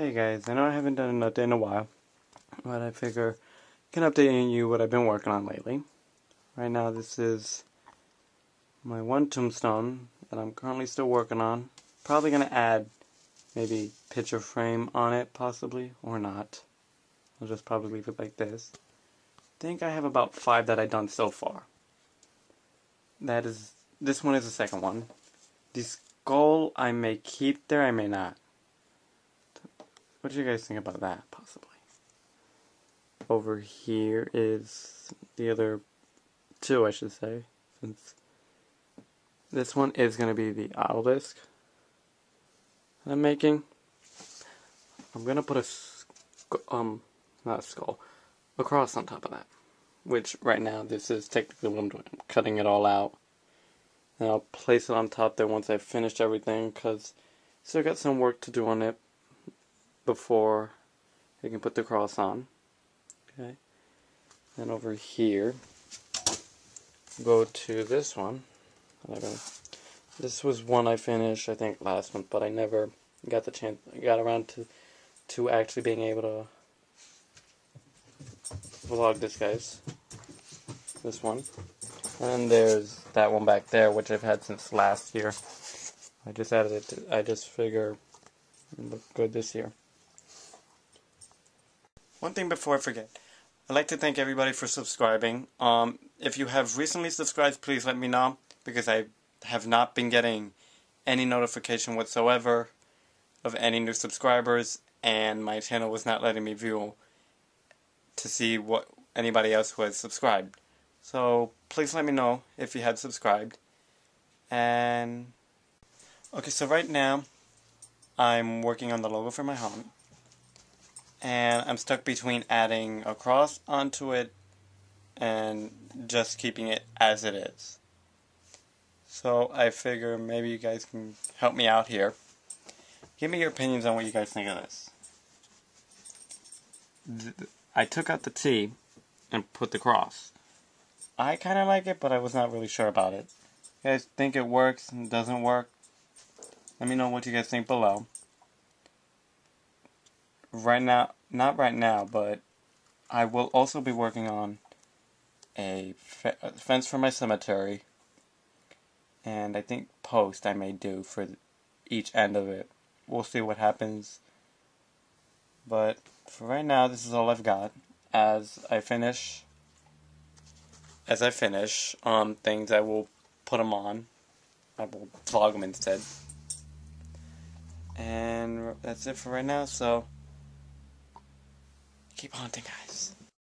Hey guys, I know I haven't done an update in a while, but I figure I can update you what I've been working on lately. Right now, this is my one tombstone that I'm currently still working on. Probably going to add maybe picture frame on it, possibly, or not. I'll just probably leave it like this. I think I have about five that I've done so far. That is, this one is the second one. The skull I may keep there, I may not. What do you guys think about that, possibly? Over here is the other two, I should say, since this one is going to be the obelisk I'm making. I'm going to put a, um, not a skull, a cross on top of that. Which, right now, this is technically what I'm doing. I'm cutting it all out. And I'll place it on top there once I've finished everything, because still got some work to do on it before you can put the cross on. Okay. Then over here, go to this one. This was one I finished, I think, last month, but I never got the chance, got around to, to actually being able to vlog this, guys. This one. And then there's that one back there, which I've had since last year. I just added it. To, I just figure it look good this year. One thing before I forget, I'd like to thank everybody for subscribing. Um, if you have recently subscribed, please let me know because I have not been getting any notification whatsoever of any new subscribers, and my channel was not letting me view to see what anybody else who has subscribed. So please let me know if you had subscribed. And okay, so right now I'm working on the logo for my home and I'm stuck between adding a cross onto it and just keeping it as it is. So I figure maybe you guys can help me out here. Give me your opinions on what you guys think of this. I took out the T and put the cross. I kind of like it, but I was not really sure about it. You guys think it works and doesn't work? Let me know what you guys think below right now, not right now, but I will also be working on a, fe fence for my cemetery, and I think post I may do for each end of it. We'll see what happens. But for right now, this is all I've got. As I finish, as I finish on things, I will put them on. I will vlog them instead. And that's it for right now. So. Keep haunting, guys.